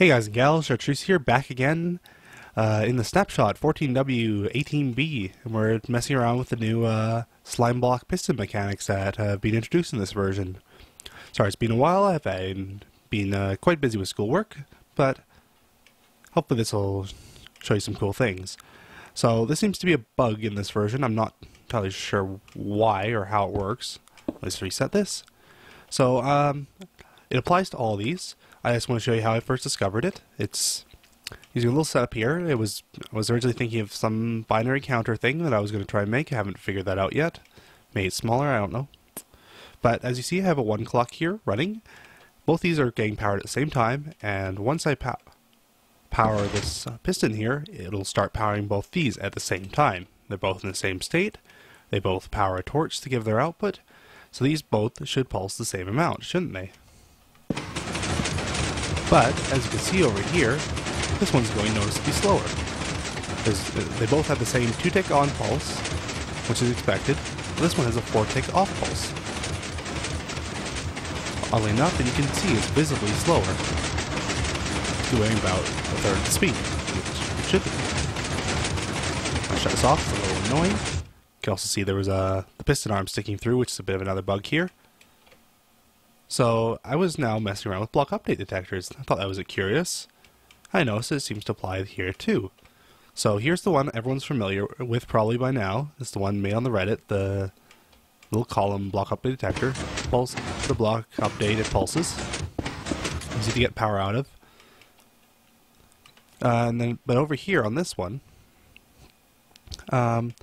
Hey guys and gals, Chartreuse here, back again uh, in the snapshot 14W18B, and we're messing around with the new uh, slime block piston mechanics that have been introduced in this version. Sorry, it's been a while, I've been, uh, quite busy with schoolwork, but hopefully this will show you some cool things. So this seems to be a bug in this version, I'm not entirely sure why or how it works. Let's reset this. So um, it applies to all these. I just want to show you how I first discovered it. It's using a little setup here. It was I was originally thinking of some binary counter thing that I was going to try and make. I haven't figured that out yet. Made it smaller, I don't know. But as you see, I have a one clock here running. Both these are getting powered at the same time, and once I pow power this piston here, it'll start powering both these at the same time. They're both in the same state. They both power a torch to give their output, so these both should pulse the same amount, shouldn't they? But, as you can see over here, this one's going noticeably slower. Uh, they both have the same 2-tick on pulse, which is expected, this one has a 4-tick off pulse. Oddly enough, and you can see it's visibly slower, doing about a third the speed, which should be. I'll shut this off, it's a little annoying. You can also see there was a the piston arm sticking through, which is a bit of another bug here. So I was now messing around with block update detectors. I thought that was a curious. I noticed it seems to apply here too. So here's the one everyone's familiar with probably by now. It's the one made on the Reddit, the little column block update detector. Pulse the block update, it pulses. Easy to get power out of. Uh, and then, but over here on this one, um,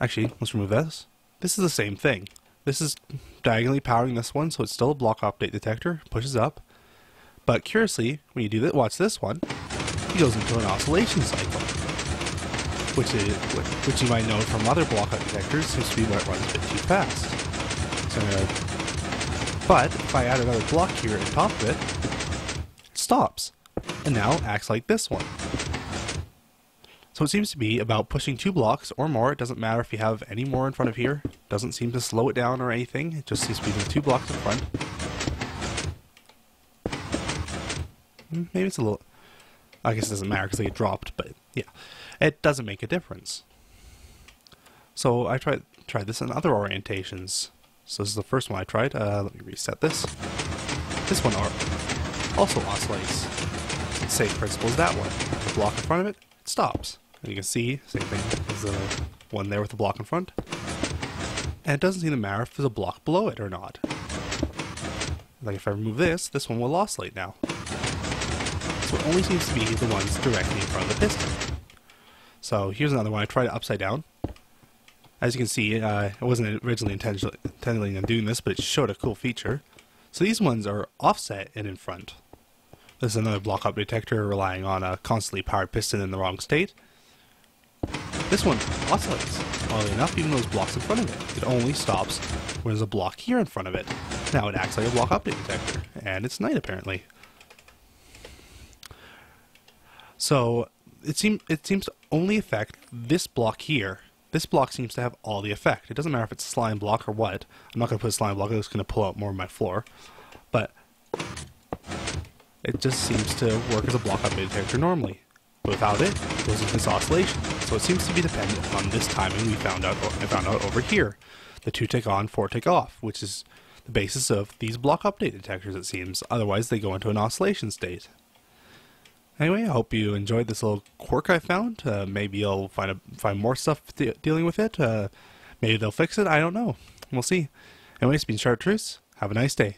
actually, let's remove this. This is the same thing. This is diagonally powering this one, so it's still a block update detector, pushes up. But curiously, when you do that, watch this one, it goes into an oscillation cycle, which is which you might know from other block up detectors seems to be when it runs a bit too fast. So but if I add another block here on top of it, it stops, and now acts like this one. So it seems to be about pushing two blocks or more. It doesn't matter if you have any more in front of here. Doesn't seem to slow it down or anything. It just seems to be two blocks in front. Hmm, maybe it's a little... I guess it doesn't matter because they get dropped, but yeah. It doesn't make a difference. So I tried tried this in other orientations. So this is the first one I tried. Uh, let me reset this. This one also oscillates. Same principle as that one. The block in front of it, it stops. And you can see, same thing as the one there with the block in front. And it doesn't seem to matter if there's a block below it or not. Like if I remove this, this one will oscillate now. So it only seems to be the ones directly in front of the piston. So here's another one. I tried it upside down. As you can see, uh, I wasn't originally intending on doing this, but it showed a cool feature. So these ones are offset and in front. This is another block up detector relying on a constantly powered piston in the wrong state. This one oscillates. Oddly enough, even those blocks in front of it. It only stops when there's a block here in front of it. Now it acts like a block update detector, and it's night apparently. So it seems it seems to only affect this block here. This block seems to have all the effect. It doesn't matter if it's a slime block or what. I'm not going to put a slime block. I'm just going to pull out more of my floor. But it just seems to work as a block update detector normally. Without it, there's this oscillation. So it seems to be dependent on this timing we found out I found out over here. The two tick on, four tick off, which is the basis of these block update detectors it seems. Otherwise they go into an oscillation state. Anyway, I hope you enjoyed this little quirk I found. Uh, maybe you'll find a, find more stuff de dealing with it. Uh, maybe they'll fix it. I don't know. We'll see. Anyway, it's been Chartreuse. Have a nice day.